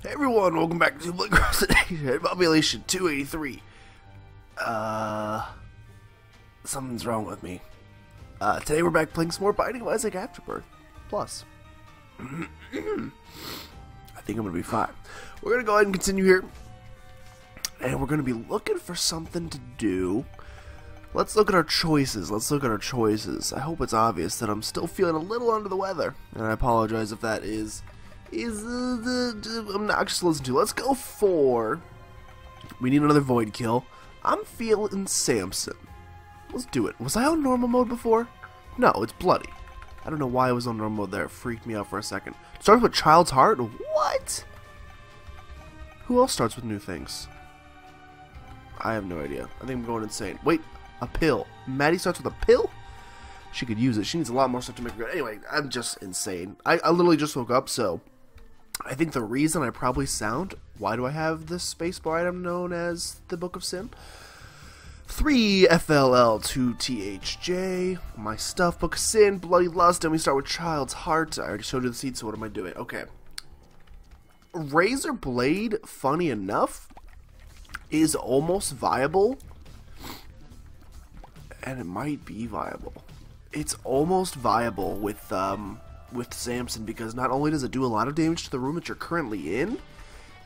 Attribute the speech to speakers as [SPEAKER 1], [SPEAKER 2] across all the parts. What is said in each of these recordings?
[SPEAKER 1] Hey everyone, welcome back to Blood Nation, Population 283. Uh, something's wrong with me. Uh, today we're back playing some more Binding of Isaac Afterbirth. Plus. I think I'm gonna be fine. We're gonna go ahead and continue here. And we're gonna be looking for something to do. Let's look at our choices. Let's look at our choices. I hope it's obvious that I'm still feeling a little under the weather. And I apologize if that is is uh, the, the obnoxious to listen to. Let's go for. We need another void kill. I'm feeling Samson. Let's do it. Was I on normal mode before? No, it's bloody. I don't know why I was on normal mode there. It freaked me out for a second. Starts with Child's Heart? What? Who else starts with new things? I have no idea. I think I'm going insane. Wait, a pill. Maddie starts with a pill? She could use it. She needs a lot more stuff to make her good. Anyway, I'm just insane. I, I literally just woke up, so I think the reason I probably sound, why do I have this spacebar item known as the Book of Sin? 3FLL2THJ, my stuff, Book of Sin, Bloody Lust, and we start with Child's Heart. I already showed you the seed, so what am I doing? Okay. Razor Blade, funny enough, is almost viable, and it might be viable. It's almost viable with, um, with Samson because not only does it do a lot of damage to the room that you're currently in,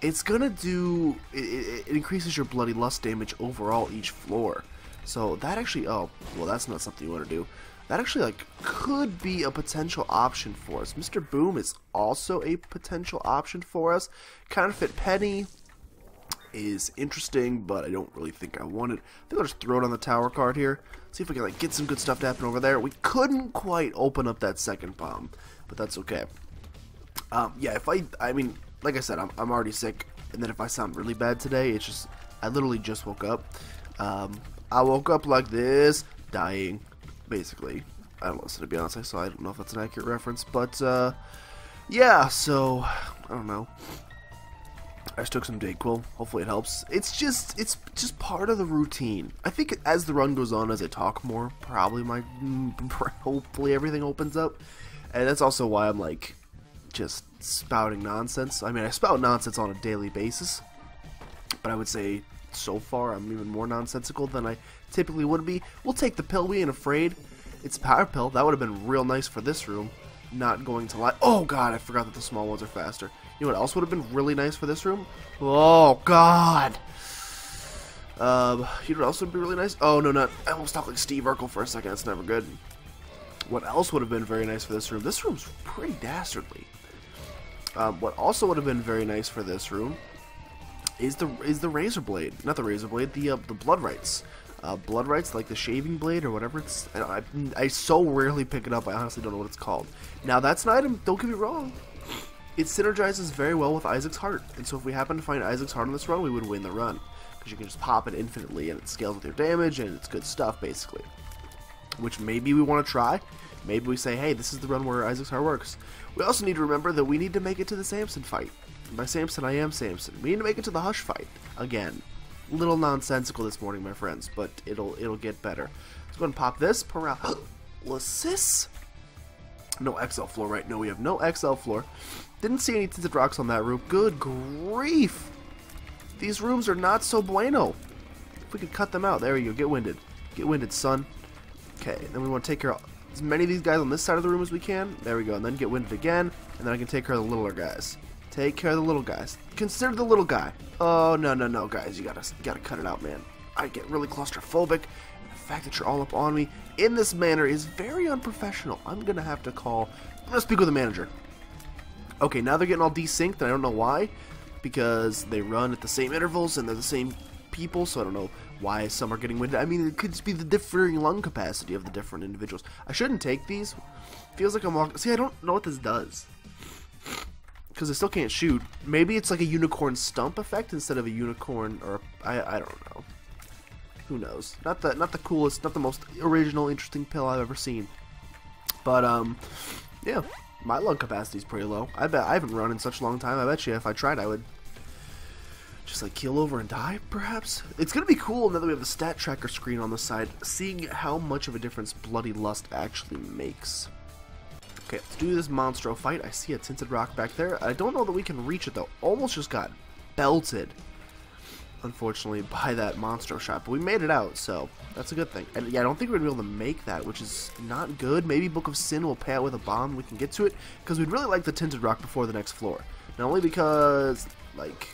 [SPEAKER 1] it's gonna do it, it, increases your bloody lust damage overall each floor. So that actually, oh, well, that's not something you want to do. That actually like could be a potential option for us. Mr. Boom is also a potential option for us. Counterfeit Penny is interesting, but I don't really think I want it. I think I'll just throw it on the tower card here. See if we can like get some good stuff to happen over there. We couldn't quite open up that second bomb, but that's okay. Um, yeah, if I, I mean, like I said, I'm, I'm already sick, and then if I sound really bad today, it's just, I literally just woke up. Um, I woke up like this, dying, basically. I don't listen to be honest, so I don't know if that's an accurate reference, but, uh, yeah, so, I don't know. I just took some Dayquil. Hopefully it helps. It's just it's just part of the routine. I think as the run goes on, as I talk more, probably my hopefully everything opens up, and that's also why I'm like just spouting nonsense. I mean, I spout nonsense on a daily basis, but I would say so far I'm even more nonsensical than I typically would be. We'll take the pill. We ain't afraid. It's a power pill. That would have been real nice for this room. Not going to lie. Oh god, I forgot that the small ones are faster. You know what else would have been really nice for this room? Oh, God. Um, you know what else would be really nice? Oh, no, not. I almost talked like Steve Urkel for a second. That's never good. What else would have been very nice for this room? This room's pretty dastardly. Um, what also would have been very nice for this room is the is the razor blade, not the razor blade, the uh, the blood rights. Uh, blood rights, like the shaving blade or whatever it's. I, I, I so rarely pick it up. I honestly don't know what it's called. Now that's an item. Don't get me wrong it synergizes very well with Isaac's Heart, and so if we happen to find Isaac's Heart on this run, we would win the run. Because you can just pop it infinitely, and it scales with your damage, and it's good stuff, basically. Which maybe we want to try. Maybe we say, hey, this is the run where Isaac's Heart works. We also need to remember that we need to make it to the Samson fight. by Samson, I am Samson. We need to make it to the Hush fight. Again, little nonsensical this morning, my friends, but it'll it'll get better. Let's go and pop this. Paralysis? No XL floor, right? No, we have no XL floor. Didn't see any tinted rocks on that roof. Good grief! These rooms are not so bueno. If we could cut them out. There we go. Get winded. Get winded, son. Okay, then we want to take care of as many of these guys on this side of the room as we can. There we go. And then get winded again. And then I can take care of the littler guys. Take care of the little guys. Consider the little guy. Oh, no, no, no, guys. You gotta, you gotta cut it out, man. I get really claustrophobic. And the fact that you're all up on me in this manner is very unprofessional. I'm gonna have to call... I'm gonna speak with the manager. Okay, now they're getting all desynced, and I don't know why. Because they run at the same intervals, and they're the same people, so I don't know why some are getting winded. I mean, it could just be the differing lung capacity of the different individuals. I shouldn't take these. Feels like I'm walking... See, I don't know what this does. Because I still can't shoot. Maybe it's like a unicorn stump effect instead of a unicorn, or... I, I don't know. Who knows? Not the, not the coolest, not the most original, interesting pill I've ever seen. But, um... Yeah, my lung capacity is pretty low. I bet I haven't run in such a long time. I bet you if I tried, I would just like keel over and die, perhaps. It's gonna be cool now that we have the stat tracker screen on the side, seeing how much of a difference Bloody Lust actually makes. Okay, let's do this Monstro fight. I see a Tinted Rock back there. I don't know that we can reach it, though. Almost just got belted, unfortunately, by that Monstro shot. But we made it out, so that's a good thing. And yeah, I don't think we're going to be able to make that, which is not good. Maybe Book of Sin will pay out with a bomb. We can get to it, because we'd really like the Tinted Rock before the next floor. Not only because, like,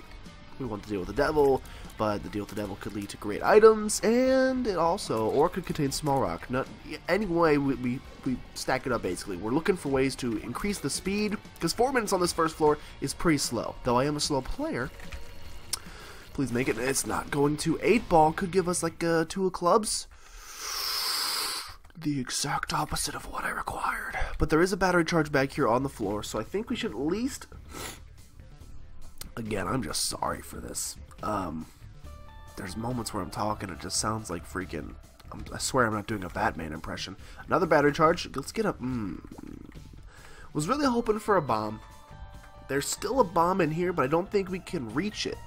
[SPEAKER 1] we want to deal with the devil, but the deal with the devil could lead to great items, and it also, or could contain small rock. Not, anyway, we, we, we stack it up basically. We're looking for ways to increase the speed, because 4 minutes on this first floor is pretty slow. Though I am a slow player, please make it, it's not going to. 8 ball could give us like uh, 2 of clubs. The exact opposite of what I required. But there is a battery charge back here on the floor, so I think we should at least again, I'm just sorry for this. Um, there's moments where I'm talking, it just sounds like freaking. I'm, i swear I'm not doing a Batman impression. Another battery charge. Let's get up. Mm, was really hoping for a bomb. There's still a bomb in here, but I don't think we can reach it.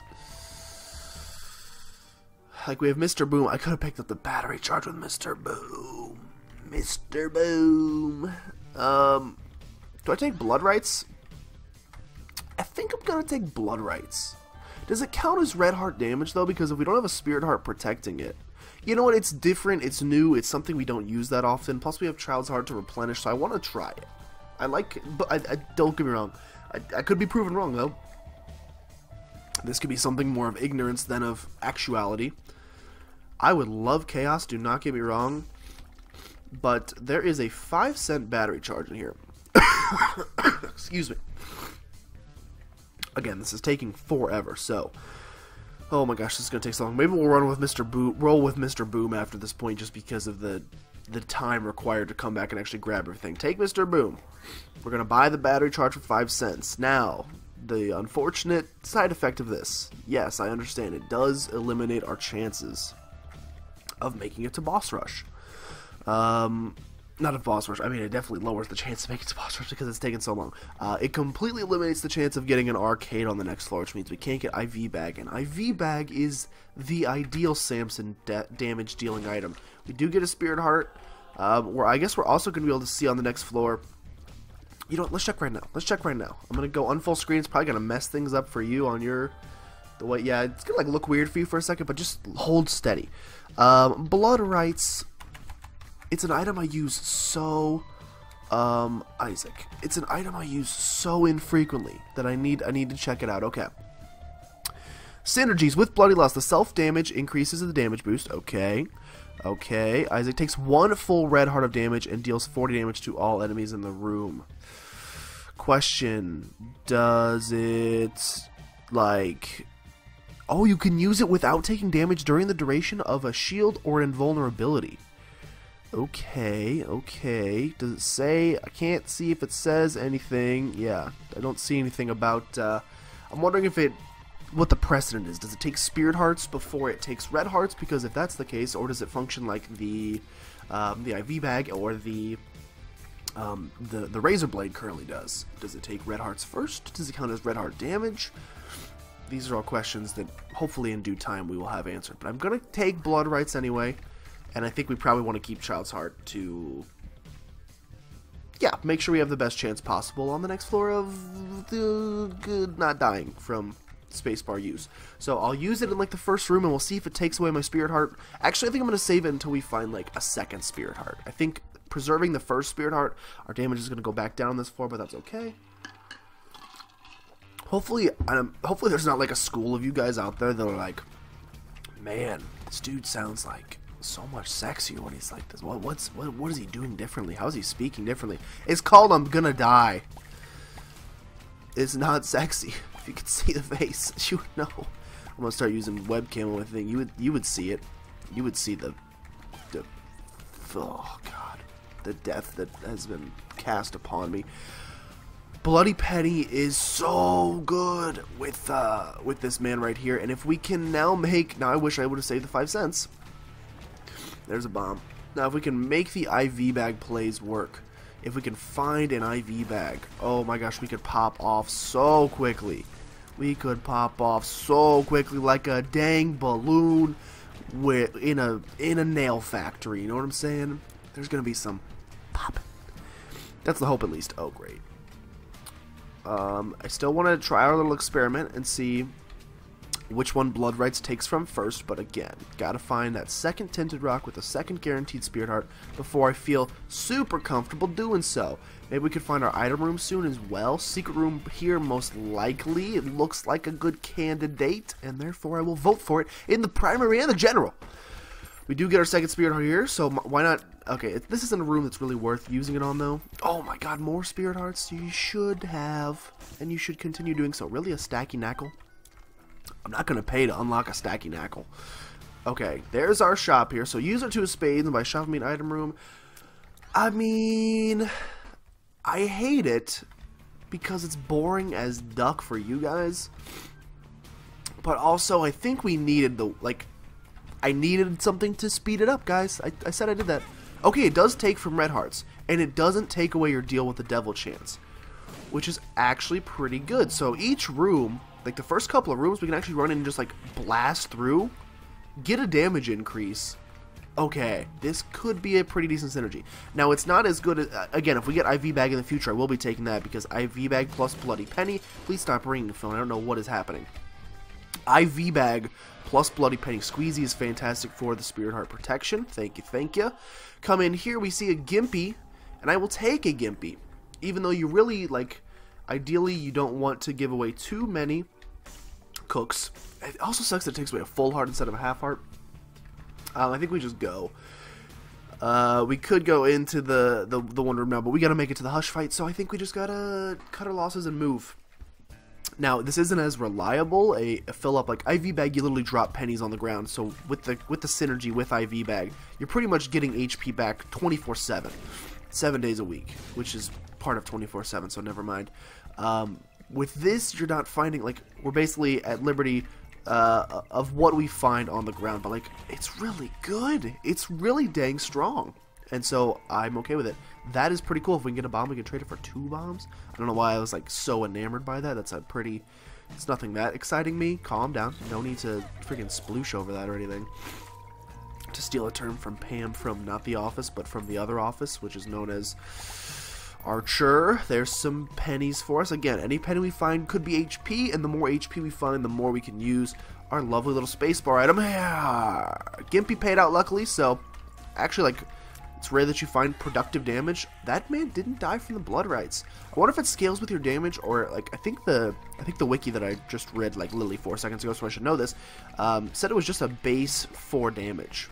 [SPEAKER 1] Like we have Mr. Boom. I could have picked up the battery charge with Mr. Boom. Mr. Boom. Um, do I take blood rights? Think I'm gonna take blood rights. Does it count as red heart damage though? Because if we don't have a spirit heart protecting it, you know what? It's different. It's new. It's something we don't use that often. Plus, we have Child's Heart to replenish, so I want to try it. I like, but I, I, don't get me wrong. I, I could be proven wrong though. This could be something more of ignorance than of actuality. I would love chaos. Do not get me wrong, but there is a five cent battery charge in here. Excuse me. Again, this is taking forever, so... Oh my gosh, this is gonna take so long. Maybe we'll run with Mr. Boom, roll with Mr. Boom after this point, just because of the the time required to come back and actually grab everything. Take Mr. Boom. We're gonna buy the battery charge for five cents. Now, the unfortunate side effect of this. Yes, I understand. It does eliminate our chances of making it to boss rush. Um, not a boss rush. I mean, it definitely lowers the chance to make it boss rush because it's taken so long. Uh, it completely eliminates the chance of getting an arcade on the next floor, which means we can't get IV bag. And IV bag is the ideal Samson da damage dealing item. We do get a spirit heart, um, where I guess we're also going to be able to see on the next floor. You know what? Let's check right now. Let's check right now. I'm going to go on full screen. It's probably going to mess things up for you on your the way. Yeah, it's going to like look weird for you for a second, but just hold steady. Um, blood rights it's an item I use so um Isaac. It's an item I use so infrequently that I need I need to check it out. Okay. Synergies with Bloody Lust. The self damage increases the damage boost. Okay. Okay. Isaac takes one full red heart of damage and deals 40 damage to all enemies in the room. Question. Does it like Oh, you can use it without taking damage during the duration of a shield or invulnerability. Okay, okay. Does it say? I can't see if it says anything. Yeah, I don't see anything about. Uh, I'm wondering if it. What the precedent is. Does it take Spirit Hearts before it takes Red Hearts? Because if that's the case, or does it function like the um, the IV bag or the um, the the Razor Blade currently does? Does it take Red Hearts first? Does it count as Red Heart damage? These are all questions that hopefully in due time we will have answered. But I'm gonna take Blood Rights anyway. And I think we probably want to keep Child's Heart to, yeah, make sure we have the best chance possible on the next floor of the good not dying from spacebar use. So I'll use it in like the first room and we'll see if it takes away my Spirit Heart. Actually, I think I'm going to save it until we find like a second Spirit Heart. I think preserving the first Spirit Heart, our damage is going to go back down this floor, but that's okay. Hopefully, um, hopefully there's not like a school of you guys out there that are like, man, this dude sounds like so much sexier when he's like this. What what's what what is he doing differently? How is he speaking differently? It's called I'm gonna die. It's not sexy. If you could see the face, you would know. I'm gonna start using webcam with thing. You would you would see it. You would see the the oh god the death that has been cast upon me. Bloody Penny is so good with uh, with this man right here, and if we can now make now, I wish I would have saved the five cents. There's a bomb. Now, if we can make the IV bag plays work, if we can find an IV bag, oh my gosh, we could pop off so quickly. We could pop off so quickly like a dang balloon with in a in a nail factory. You know what I'm saying? There's gonna be some pop. That's the hope, at least. Oh, great. Um, I still want to try our little experiment and see which one Blood Rights takes from first, but again, gotta find that second Tinted Rock with a second guaranteed Spirit Heart before I feel super comfortable doing so. Maybe we could find our item room soon as well. Secret room here, most likely. It looks like a good candidate, and therefore I will vote for it in the primary and the general. We do get our second Spirit Heart here, so why not... Okay, this isn't a room that's really worth using it on, though. Oh my god, more Spirit Hearts? You should have, and you should continue doing so. Really, a Stacky Knackle? I'm not going to pay to unlock a Stacky Knackle. Okay, there's our shop here. So use our two spades, and by shop I mean item room. I mean, I hate it because it's boring as duck for you guys. But also, I think we needed the, like, I needed something to speed it up, guys. I, I said I did that. Okay, it does take from red hearts, and it doesn't take away your deal with the devil chance, which is actually pretty good. So each room like the first couple of rooms, we can actually run in and just like blast through, get a damage increase. Okay, this could be a pretty decent synergy. Now, it's not as good as, uh, again, if we get IV Bag in the future, I will be taking that because IV Bag plus Bloody Penny, please stop ringing, the phone, I don't know what is happening. IV Bag plus Bloody Penny Squeezy is fantastic for the Spirit Heart protection. Thank you, thank you. Come in here, we see a Gimpy, and I will take a Gimpy. Even though you really, like, Ideally, you don't want to give away too many cooks. It also sucks that it takes away a full heart instead of a half heart. Um, I think we just go. Uh, we could go into the, the, the one room now, but we gotta make it to the hush fight, so I think we just gotta cut our losses and move. Now, this isn't as reliable. A, a, fill up like IV bag, you literally drop pennies on the ground. So with the with the synergy with IV bag, you're pretty much getting HP back 24/7, seven days a week, which is part of 24/7. So never mind. Um, with this, you're not finding, like, we're basically at liberty uh, of what we find on the ground, but, like, it's really good. It's really dang strong. And so I'm okay with it. That is pretty cool. If we can get a bomb, we can trade it for two bombs. I don't know why I was, like, so enamored by that. That's a pretty... It's nothing that exciting me. Calm down. No need to freaking sploosh over that or anything. To steal a term from Pam from not the office, but from the other office, which is known as Archer, there's some pennies for us. Again, any penny we find could be HP, and the more HP we find, the more we can use our lovely little spacebar item. Yeah. Gimpy paid out luckily, so actually, like, it's rare that you find productive damage. That man didn't die from the blood rights. I wonder if it scales with your damage, or like I think the I think the wiki that I just read like literally four seconds ago, so I should know this, um, said it was just a base four damage,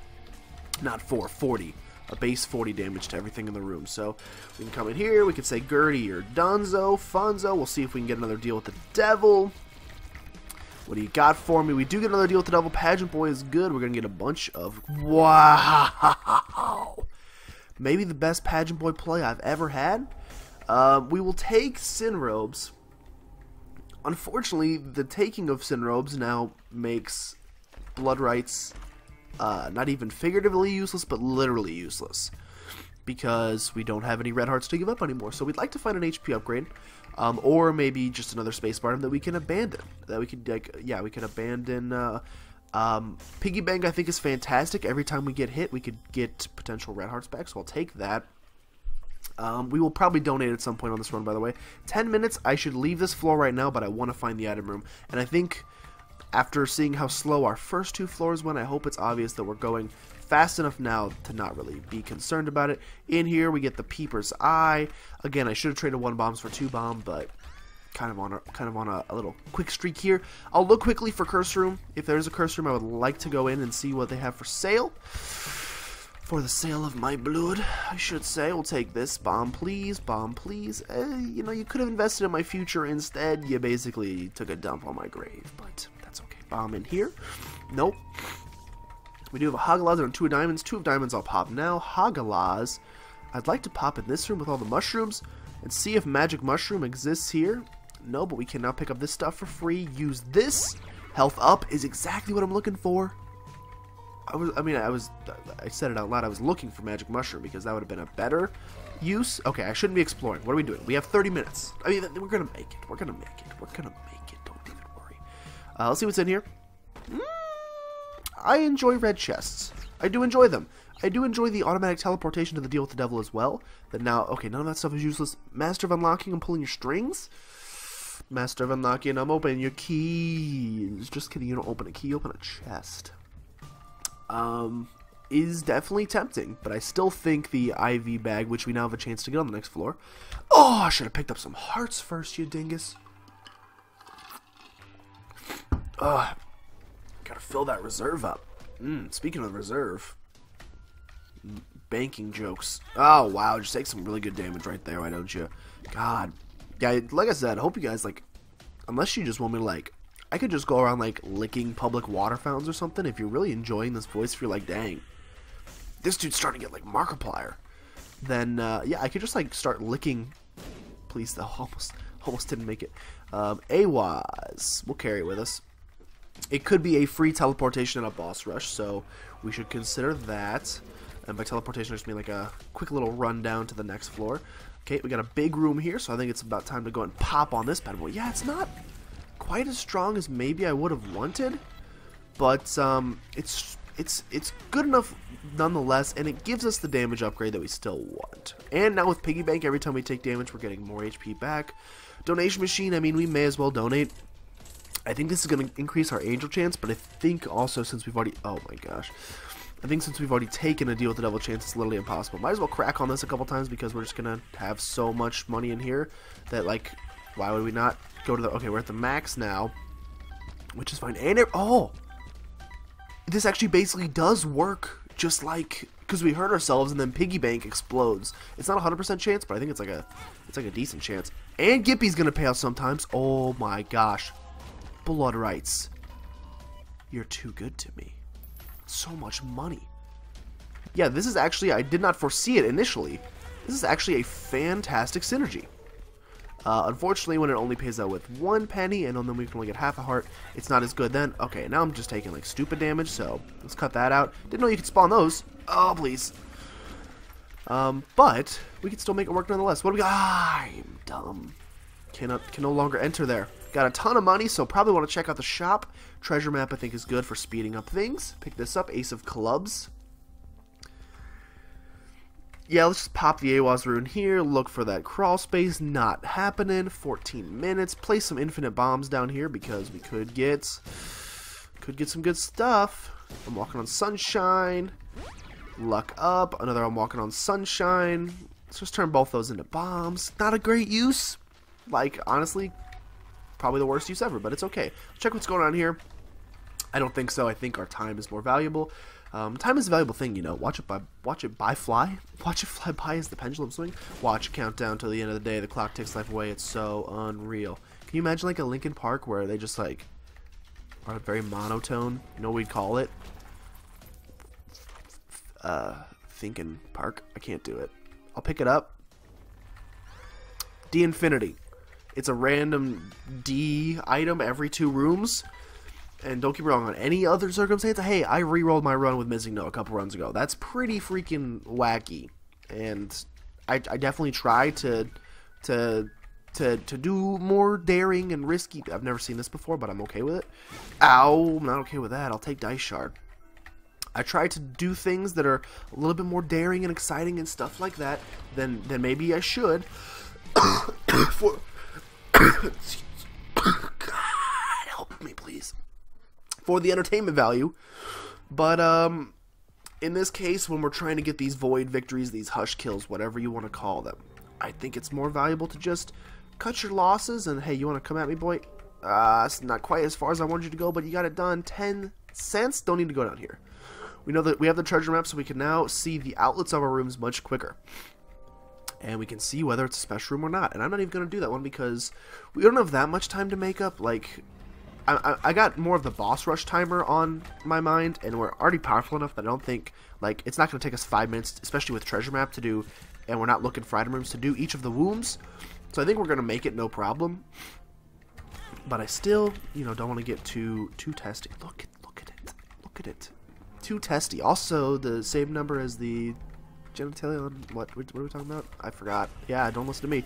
[SPEAKER 1] not four, 40 a base 40 damage to everything in the room. So we can come in here, we can say Gertie or Dunzo, Funzo. We'll see if we can get another deal with the Devil. What do you got for me? We do get another deal with the Devil. Pageant Boy is good. We're going to get a bunch of... Wow! Maybe the best Pageant Boy play I've ever had. Uh, we will take Sin Robes. Unfortunately, the taking of Sin Robes now makes Blood Rights uh, not even figuratively useless, but literally useless. Because we don't have any red hearts to give up anymore. So we'd like to find an HP upgrade. Um, or maybe just another space bar that we can abandon. That we can, like, yeah, we can abandon. Uh, um, Piggy Bank, I think, is fantastic. Every time we get hit, we could get potential red hearts back, so I'll take that. Um, we will probably donate at some point on this run, by the way. 10 minutes, I should leave this floor right now, but I want to find the item room. And I think after seeing how slow our first two floors went, I hope it's obvious that we're going fast enough now to not really be concerned about it. In here, we get the Peeper's Eye. Again, I should have traded one bombs for two bomb, but kind of on a kind of on a, a, little quick streak here. I'll look quickly for Curse Room. If there's a Curse Room, I would like to go in and see what they have for sale. For the sale of my blood, I should say. We'll take this. Bomb, please. Bomb, please. Uh, you know, you could have invested in my future instead. You basically took a dump on my grave, but bomb in here. Nope. We do have a Hagalaz and two of diamonds. Two of diamonds I'll pop now. Hagalaz. I'd like to pop in this room with all the mushrooms and see if magic mushroom exists here. No, but we can now pick up this stuff for free. Use this. Health up is exactly what I'm looking for. I was, I mean, I was, I said it out loud. I was looking for magic mushroom because that would have been a better use. Okay, I shouldn't be exploring. What are we doing? We have 30 minutes. I mean, we're gonna make it. We're gonna make it. We're gonna make it. Uh, let's see what's in here. Mm, I enjoy red chests. I do enjoy them. I do enjoy the automatic teleportation to the deal with the devil as well. That now, okay, none of that stuff is useless. Master of unlocking and pulling your strings. Master of unlocking, I'm opening your keys. Just kidding, you don't open a key, you open a chest. Um, is definitely tempting, but I still think the IV bag, which we now have a chance to get on the next floor. Oh, I should have picked up some hearts first, you dingus. Ugh, gotta fill that reserve up. Mm, speaking of the reserve, banking jokes. Oh wow, just take some really good damage right there, why don't you? God, yeah. Like I said, I hope you guys like. Unless you just want me to like, I could just go around like licking public water fountains or something. If you're really enjoying this voice, if you're like, dang, this dude's starting to get like Markiplier, then uh, yeah, I could just like start licking. Please, though, almost almost didn't make it. Um, Ehwaz, we'll carry it with us. It could be a free teleportation and a boss rush, so we should consider that. And by teleportation, I just mean like a quick little run down to the next floor. Okay, we got a big room here, so I think it's about time to go and pop on this bad boy. Yeah, it's not quite as strong as maybe I would have wanted, but um, it's it's it's good enough nonetheless, and it gives us the damage upgrade that we still want. And now with Piggy Bank, every time we take damage, we're getting more HP back. Donation Machine, I mean, we may as well donate. I think this is going to increase our angel chance, but I think also since we've already... Oh my gosh. I think since we've already taken a deal with the devil chance, it's literally impossible. Might as well crack on this a couple times because we're just going to have so much money in here that, like, why would we not go to the... Okay, we're at the max now, which is fine. And it... Oh! This actually basically does work just like... Because we hurt ourselves and then Piggy Bank explodes. It's not a 100% chance, but I think it's like a it's like a decent chance. And Gimpy's going to pay out sometimes. Oh my gosh. Blood rights. You're too good to me. So much money. Yeah, this is actually, I did not foresee it initially. This is actually a fantastic synergy. Uh, unfortunately, when it only pays out with one penny, and then we can only get half a heart, it's not as good then. Okay, now I'm just taking, like, stupid damage, so let's cut that out. Didn't know you could spawn those. Oh, please. Um, but, we can still make it work nonetheless. What do we got? Ah, I'm dumb. Cannot, can no longer enter there. Got a ton of money, so probably want to check out the shop. Treasure map, I think, is good for speeding up things. Pick this up. Ace of Clubs. Yeah, let's just pop the Ehwaz rune here. Look for that crawl space. Not happening. 14 minutes. Place some infinite bombs down here because we could get could get some good stuff. I'm walking on sunshine. Luck up. Another I'm walking on sunshine. Let's just turn both those into bombs. Not a great use. Like, honestly, probably the worst use ever, but it's okay. Check what's going on here. I don't think so. I think our time is more valuable. Um, time is a valuable thing, you know. Watch it by watch it by fly. Watch it fly by as the pendulum swing. Watch it count till the end of the day. The clock takes life away. It's so unreal. Can you imagine like a Linkin Park where they just like are very monotone? You know what we'd call it? Uh, thinking Park. I can't do it. I'll pick it up. D Infinity. It's a random D item every two rooms. And don't get me wrong, on any other circumstance, hey, I re-rolled my run with Missing No a couple runs ago. That's pretty freaking wacky. And I, I definitely try to to to to do more daring and risky. I've never seen this before, but I'm okay with it. Ow, I'm not okay with that. I'll take Dice Shard. I try to do things that are a little bit more daring and exciting and stuff like that than than maybe I should. For God, help me, please. For the entertainment value. But, um, in this case, when we're trying to get these void victories, these hush kills, whatever you want to call them, I think it's more valuable to just cut your losses and, hey, you want to come at me, boy? Uh, it's not quite as far as I wanted you to go, but you got it done. 10 cents? Don't need to go down here. We know that we have the treasure map, so we can now see the outlets of our rooms much quicker and we can see whether it's a special room or not. And I'm not even going to do that one because we don't have that much time to make up. Like, I, I, got more of the boss rush timer on my mind, and we're already powerful enough that I don't think, like, it's not going to take us five minutes, especially with treasure map to do, and we're not looking for item rooms to do each of the wombs. So I think we're going to make it no problem. But I still, you know, don't want to get too too testy. Look look at it. Look at it. Too testy. Also, the same number as the genitalia on what? What are we talking about? I forgot. Yeah, don't listen to me.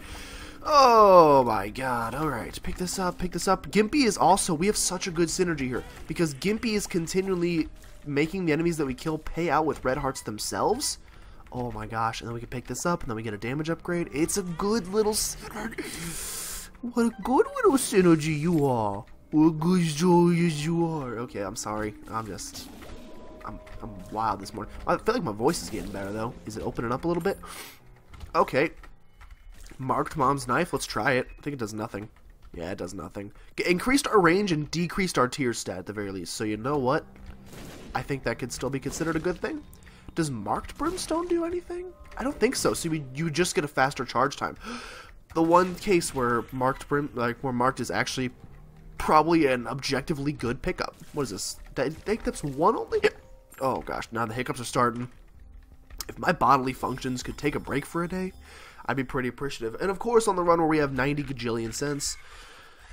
[SPEAKER 1] Oh my god. Alright, pick this up, pick this up. Gimpy is also, we have such a good synergy here. Because Gimpy is continually making the enemies that we kill pay out with red hearts themselves. Oh my gosh, and then we can pick this up, and then we get a damage upgrade. It's a good little synergy. What a good little synergy you are. What good joyous you are. Okay, I'm sorry. I'm just... I'm, I'm wild this morning. I feel like my voice is getting better, though. Is it opening up a little bit? Okay. Marked Mom's Knife. Let's try it. I think it does nothing. Yeah, it does nothing. increased our range and decreased our tear stat at the very least. So you know what? I think that could still be considered a good thing. Does Marked Brimstone do anything? I don't think so. So we, you just get a faster charge time. The one case where Marked Brim, like where Marked is actually probably an objectively good pickup. What is this? I think that's one only. Oh gosh, now the hiccups are starting. If my bodily functions could take a break for a day, I'd be pretty appreciative. And of course, on the run where we have 90 gajillion cents,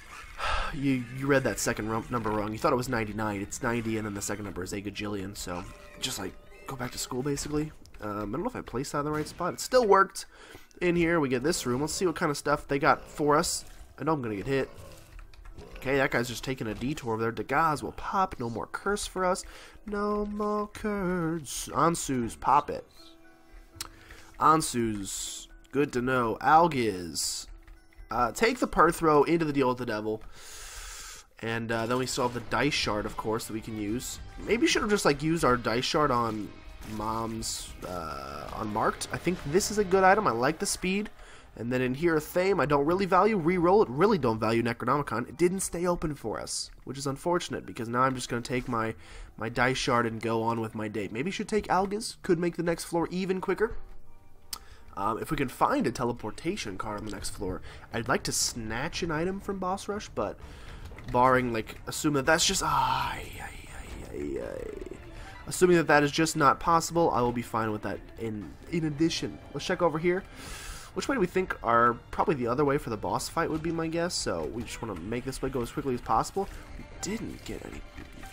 [SPEAKER 1] you you read that second number wrong. You thought it was 99. It's 90, and then the second number is a gajillion. So just like go back to school, basically. Um, I don't know if I placed that in the right spot. It still worked. In here, we get this room. Let's see what kind of stuff they got for us. I know I'm going to get hit. Okay, that guy's just taking a detour over there. Dagaz will pop. No more curse for us. No more curse. Ansuz, pop it. Ansuz, good to know. Algiz, uh, take the Perthro into the deal with the devil. And uh, then we still have the dice shard, of course, that we can use. Maybe should have just like used our dice shard on mom's uh, unmarked. I think this is a good item. I like the speed. And then in here, Thame, I don't really value. Reroll it, really don't value Necronomicon. It didn't stay open for us, which is unfortunate because now I'm just going to take my, my dice shard and go on with my day. Maybe should take Algiz. Could make the next floor even quicker. Um, if we can find a teleportation card on the next floor, I'd like to snatch an item from Boss Rush, but barring, like, assuming that that's just... Ay, ay, ay, assuming that that is just not possible, I will be fine with that in, in addition. Let's check over here. Which way do we think are probably the other way for the boss fight would be my guess, so we just want to make this way go as quickly as possible. We didn't get any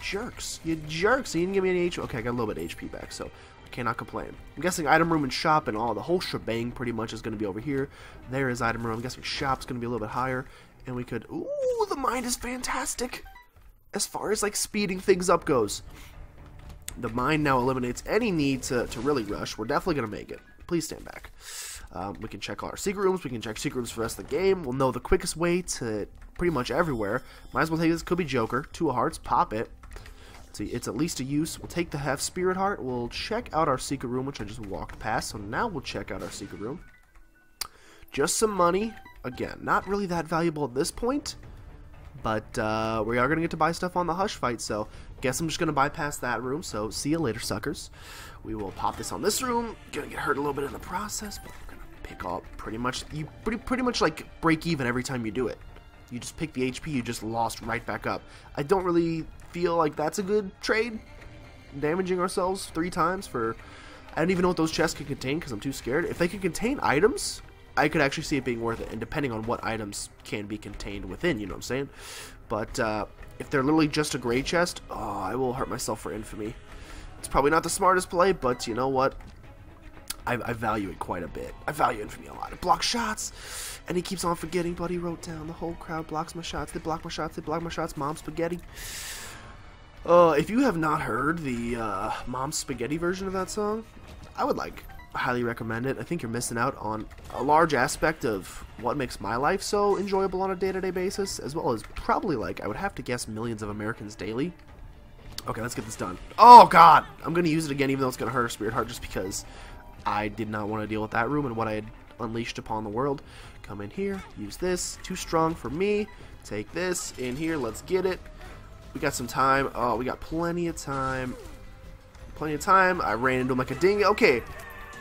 [SPEAKER 1] jerks. You jerks. You didn't give me any HP. Okay, I got a little bit of HP back, so I cannot complain. I'm guessing item room and shop and all the whole shebang pretty much is going to be over here. There is item room. I'm guessing shop's going to be a little bit higher. And we could... Ooh, the mind is fantastic! As far as, like, speeding things up goes. The mind now eliminates any need to, to really rush. We're definitely going to make it. Please stand back. Um, we can check all our secret rooms. We can check secret rooms for the rest of the game. We'll know the quickest way to pretty much everywhere. Might as well take this. Could be Joker. Two of hearts. Pop it. See, it's at least a use. We'll take the half spirit heart. We'll check out our secret room, which I just walked past. So now we'll check out our secret room. Just some money. Again, not really that valuable at this point. But uh, we are going to get to buy stuff on the Hush fight, so guess I'm just going to bypass that room. So see you later, suckers. We will pop this on this room. Gonna get hurt a little bit in the process, but we're to pick up pretty much, you pretty, pretty much like break even every time you do it. You just pick the HP you just lost right back up. I don't really feel like that's a good trade. Damaging ourselves three times for... I don't even know what those chests can contain because I'm too scared. If they can contain items, I could actually see it being worth it, and depending on what items can be contained within, you know what I'm saying? But uh, if they're literally just a gray chest, oh, I will hurt myself for infamy. It's probably not the smartest play, but you know what? I, I value it quite a bit. I value infamy a lot. It blocks shots, and he keeps on forgetting, but he wrote down, the whole crowd blocks my shots, they block my shots, they block my shots, mom spaghetti. Uh, if you have not heard the uh, Mom Spaghetti version of that song, I would like highly recommend it. I think you're missing out on a large aspect of what makes my life so enjoyable on a day-to-day -day basis, as well as probably like I would have to guess millions of Americans daily. Okay, let's get this done. Oh God, I'm gonna use it again, even though it's gonna hurt a spirit heart, just because I did not want to deal with that room and what I had unleashed upon the world. Come in here, use this. Too strong for me. Take this in here. Let's get it. We got some time. Oh, we got plenty of time. Plenty of time. I ran into him like a ding. Okay.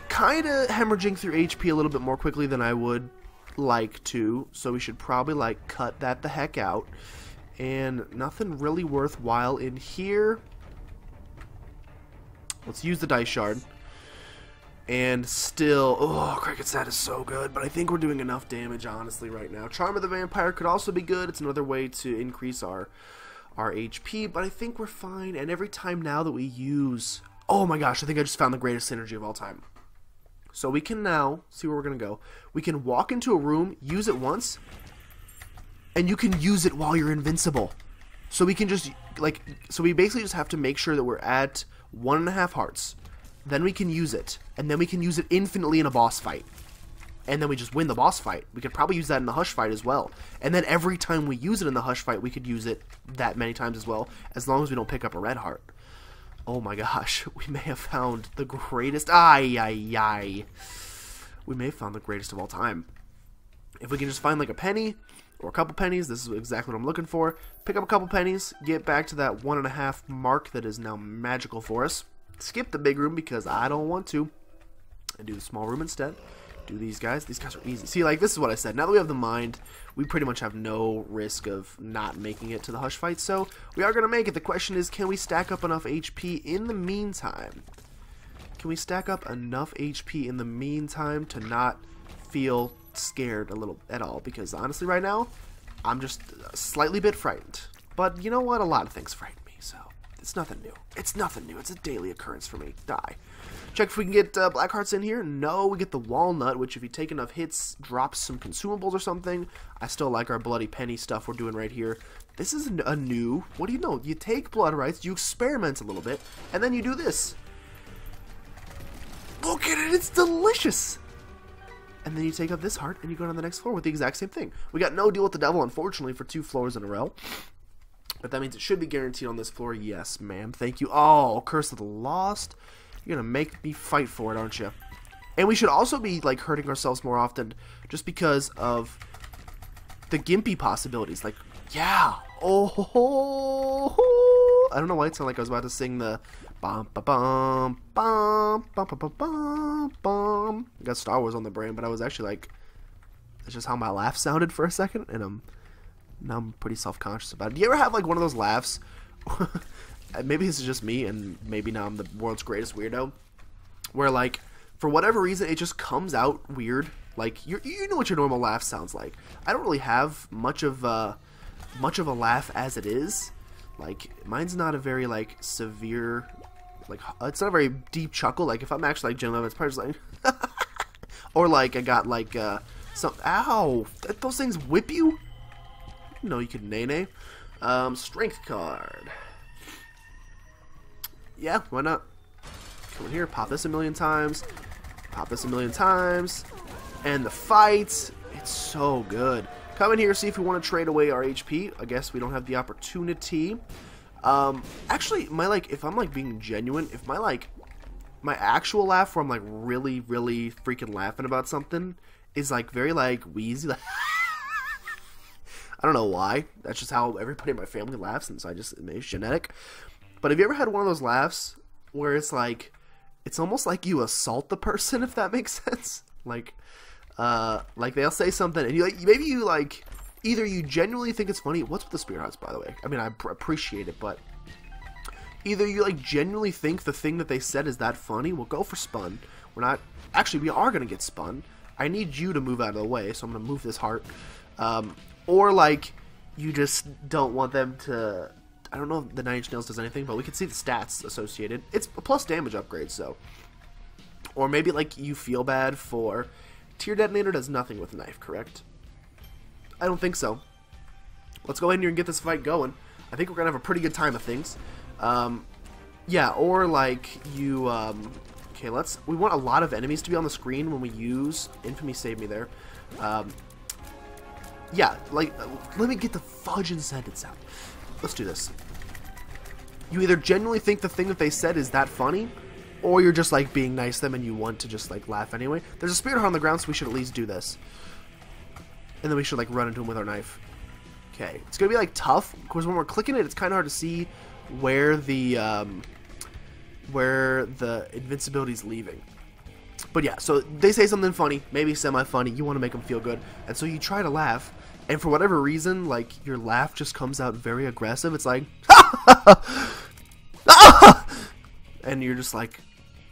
[SPEAKER 1] Kind of hemorrhaging through HP a little bit more quickly than I would like to. So we should probably, like, cut that the heck out. And nothing really worthwhile in here. Let's use the dice shard. And still, oh, Cricket Sat is so good, but I think we're doing enough damage, honestly, right now. Charm of the Vampire could also be good. It's another way to increase our our HP, but I think we're fine. And every time now that we use... Oh my gosh, I think I just found the greatest synergy of all time. So we can now, see where we're going to go. We can walk into a room, use it once, and you can use it while you're invincible. So we can just like so we basically just have to make sure that we're at one and a half hearts. Then we can use it, and then we can use it infinitely in a boss fight. And then we just win the boss fight. We could probably use that in the hush fight as well. And then every time we use it in the hush fight, we could use it that many times as well, as long as we don't pick up a red heart. Oh my gosh, we may have found the greatest. Ay, ay, ay. We may have found the greatest of all time. If we can just find like a penny or a couple pennies, this is exactly what I'm looking for. Pick up a couple pennies, get back to that one and a half mark that is now magical for us. Skip the big room because I don't want to. And do the small room instead. Do these guys. These guys are easy. See, like, this is what I said. Now that we have the mind, we pretty much have no risk of not making it to the Hush fight. So, we are going to make it. The question is, can we stack up enough HP in the meantime? Can we stack up enough HP in the meantime to not feel scared a little at all? Because, honestly, right now, I'm just slightly bit frightened. But, you know what? A lot of things frighten me, so... It's nothing new. It's nothing new. It's a daily occurrence for me. Die. Check if we can get uh, black hearts in here. No, we get the walnut, which if you take enough hits, drops some consumables or something. I still like our bloody penny stuff we're doing right here. This is a new, what do you know? You take blood rights, you experiment a little bit, and then you do this. Look at it, it's delicious! And then you take up this heart, and you go down the next floor with the exact same thing. We got no deal with the devil, unfortunately, for two floors in a row. But that means it should be guaranteed on this floor. Yes, ma'am. Thank you. Oh, Curse of the Lost. You're going to make me fight for it, aren't you? And we should also be, like, hurting ourselves more often just because of the gimpy possibilities. Like, yeah. Oh, I don't know why it sounded like I was about to sing the bum ba bum bum bum bum bum bum. I got Star Wars on the brain, but I was actually like, that's just how my laugh sounded for a second, and I'm now I'm pretty self-conscious about it. Do you ever have like one of those laughs? maybe this is just me, and maybe now I'm the world's greatest weirdo. Where like, for whatever reason, it just comes out weird. Like you you know what your normal laugh sounds like. I don't really have much of uh, much of a laugh as it is. Like mine's not a very like severe, like it's not a very deep chuckle. Like if I'm actually like Jim it's probably just like, or like I got like uh, some. Ow! Those things whip you. No, you could nay Um, strength card. Yeah, why not? Come in here, pop this a million times. Pop this a million times. And the fight, it's so good. Come in here, see if we want to trade away our HP. I guess we don't have the opportunity. Um, actually, my, like, if I'm, like, being genuine, if my, like, my actual laugh where I'm, like, really, really freaking laughing about something is, like, very, like, wheezy, like, I don't know why. That's just how everybody in my family laughs, and so I just it's genetic. But have you ever had one of those laughs where it's like it's almost like you assault the person, if that makes sense? Like, uh, like they'll say something, and you like maybe you like either you genuinely think it's funny. What's with the spirit hearts, by the way? I mean, I appreciate it, but either you like genuinely think the thing that they said is that funny. We'll go for spun. We're not actually. We are gonna get spun. I need you to move out of the way, so I'm gonna move this heart. Um, or like you just don't want them to. I don't know if the Nine Inch Nails does anything, but we can see the stats associated. It's a plus damage upgrade, so. Or maybe like you feel bad for. Tear Detonator does nothing with knife, correct? I don't think so. Let's go in here and get this fight going. I think we're gonna have a pretty good time of things. Um, yeah, or like you. Um, okay, let's. We want a lot of enemies to be on the screen when we use Infamy. Save me there. Um, yeah, like, let me get the fudging sentence out. Let's do this. You either genuinely think the thing that they said is that funny, or you're just, like, being nice to them and you want to just, like, laugh anyway. There's a spirit heart on the ground, so we should at least do this. And then we should, like, run into him with our knife. Okay. It's gonna be, like, tough, because when we're clicking it, it's kind of hard to see where the, um, where the invincibility is leaving. But yeah, so they say something funny, maybe semi-funny, you want to make them feel good, and so you try to laugh, and for whatever reason, like, your laugh just comes out very aggressive, it's like, and you're just like,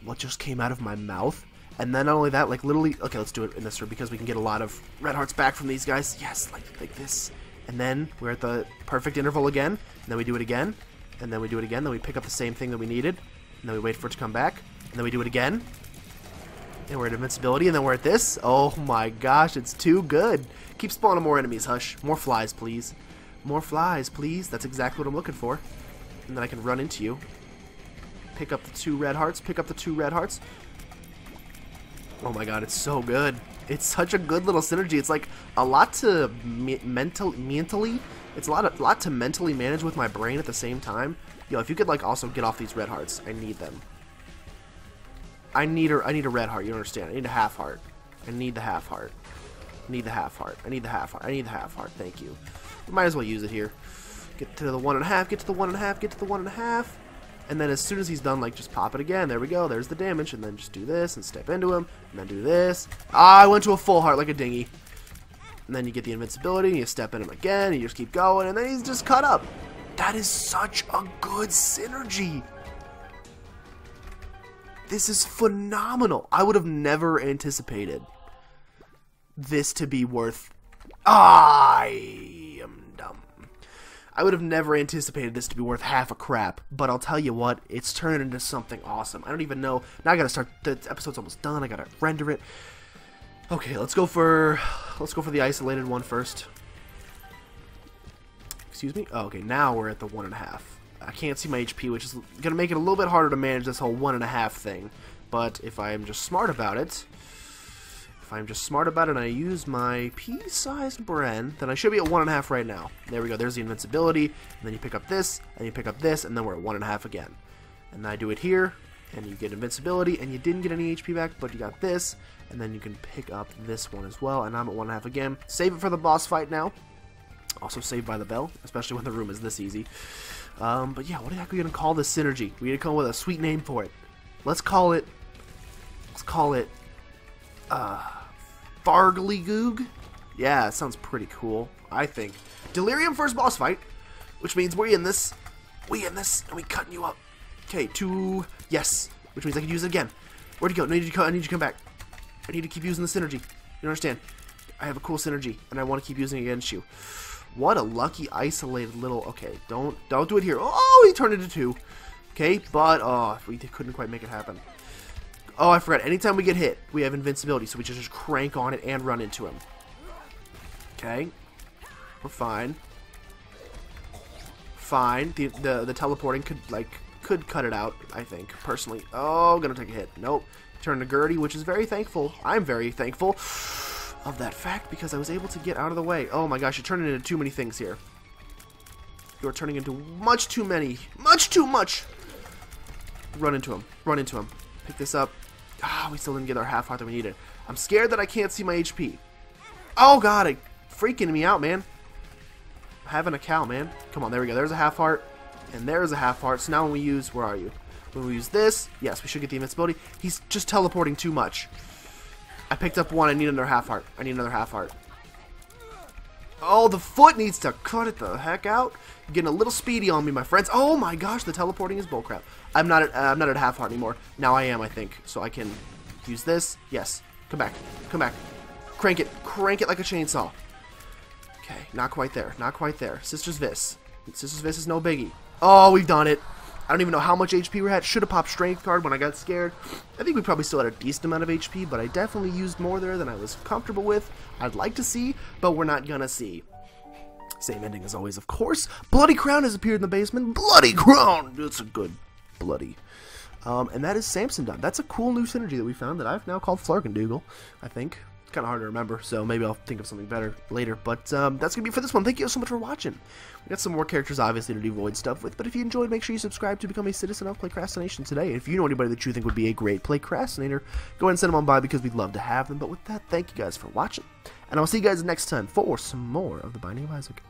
[SPEAKER 1] what just came out of my mouth? And then not only that, like, literally, okay, let's do it in this room, because we can get a lot of red hearts back from these guys, yes, like, like this, and then we're at the perfect interval again, and then we do it again, and then we do it again, then we pick up the same thing that we needed, and then we wait for it to come back, and then we do it again, and we're at invincibility, and then we're at this. Oh my gosh, it's too good. Keep spawning more enemies, Hush. More flies, please. More flies, please. That's exactly what I'm looking for. And then I can run into you. Pick up the two red hearts. Pick up the two red hearts. Oh my god, it's so good. It's such a good little synergy. It's like a lot to me mental mentally. It's a lot of, lot to mentally manage with my brain at the same time. Yo, if you could like also get off these red hearts, I need them. I need a I need a red heart. You don't understand? I need a half heart. I need the half heart. I need the half heart. I need the half heart. I need the half heart. Thank you. might as well use it here. Get to the one and a half. Get to the one and a half. Get to the one and a half. And then as soon as he's done, like, just pop it again. There we go. There's the damage. And then just do this and step into him. And then do this. Ah, I went to a full heart like a dinghy. And then you get the invincibility. And you step in him again. And you just keep going. And then he's just cut up. That is such a good synergy. This is phenomenal. I would have never anticipated this to be worth. Dumb. I would have never anticipated this to be worth half a crap, but I'll tell you what, it's turned into something awesome. I don't even know. Now I gotta start. The episode's almost done. I gotta render it. Okay, let's go for let's go for the isolated one first. Excuse me. Oh, okay, now we're at the one and a half. I can't see my HP, which is gonna make it a little bit harder to manage this whole one and a half thing. But if I am just smart about it, if I'm just smart about it and I use my pea-sized Bren, then I should be at one and a half right now. There we go. There's the invincibility. And then you pick up this, and you pick up this, and then we're at one and a half again. And I do it here, and you get invincibility, and you didn't get any HP back, but you got this, and then you can pick up this one as well, and I'm at one and a half again. Save it for the boss fight now. Also saved by the bell, especially when the room is this easy. Um, but yeah, what the heck are we gonna call this synergy? We need to come up with a sweet name for it. Let's call it. Let's call it. Uh, Fargly Yeah, sounds pretty cool. I think. Delirium first boss fight, which means we in this, we in this, and we cutting you up. Okay, two. Yes, which means I can use it again. Where'd you go? I need you to, I need you to come back. I need to keep using the synergy. You understand? I have a cool synergy, and I want to keep using it against you. What a lucky isolated little... Okay, don't don't do it here. Oh, he turned into two. Okay, but... Oh, we couldn't quite make it happen. Oh, I forgot. Anytime we get hit, we have invincibility, so we just crank on it and run into him. Okay. We're fine. Fine. The, the, the teleporting could, like, could cut it out, I think, personally. Oh, gonna take a hit. Nope. Turn to Gurdy, which is very thankful. I'm very thankful of that fact because I was able to get out of the way. Oh my gosh, you're turning into too many things here. You're turning into much too many. Much too much! Run into him. Run into him. Pick this up. Ah, we still didn't get our half heart that we needed. I'm scared that I can't see my HP. Oh god, it freaking me out, man. I'm having a cow, man. Come on, there we go. There's a half heart. And there's a half heart. So now when we use, where are you? When we use this, yes, we should get the invincibility. He's just teleporting too much. I picked up one. I need another half heart. I need another half heart. Oh, the foot needs to cut it the heck out. Getting a little speedy on me, my friends. Oh my gosh, the teleporting is bullcrap. I'm not at, uh, I'm not at half heart anymore. Now I am, I think. So I can use this. Yes. Come back. Come back. Crank it. Crank it like a chainsaw. Okay, not quite there. Not quite there. Sister's Vis. Sister's Vis is no biggie. Oh, we've done it. I don't even know how much HP we had. Should have popped Strength card when I got scared. I think we probably still had a decent amount of HP, but I definitely used more there than I was comfortable with. I'd like to see, but we're not gonna see. Same ending as always, of course. Bloody Crown has appeared in the basement. Bloody Crown! It's a good bloody. Um, and that is Samson done. That's a cool new synergy that we found that I've now called Flarkendoogle, I think kind of hard to remember, so maybe I'll think of something better later. But um, that's going to be for this one. Thank you so much for watching. We got some more characters, obviously, to do Void stuff with, but if you enjoyed, make sure you subscribe to become a citizen of Playcrastination today. If you know anybody that you think would be a great Playcrastinator, go ahead and send them on by because we'd love to have them. But with that, thank you guys for watching, and I'll see you guys next time for some more of The Binding of Isaac.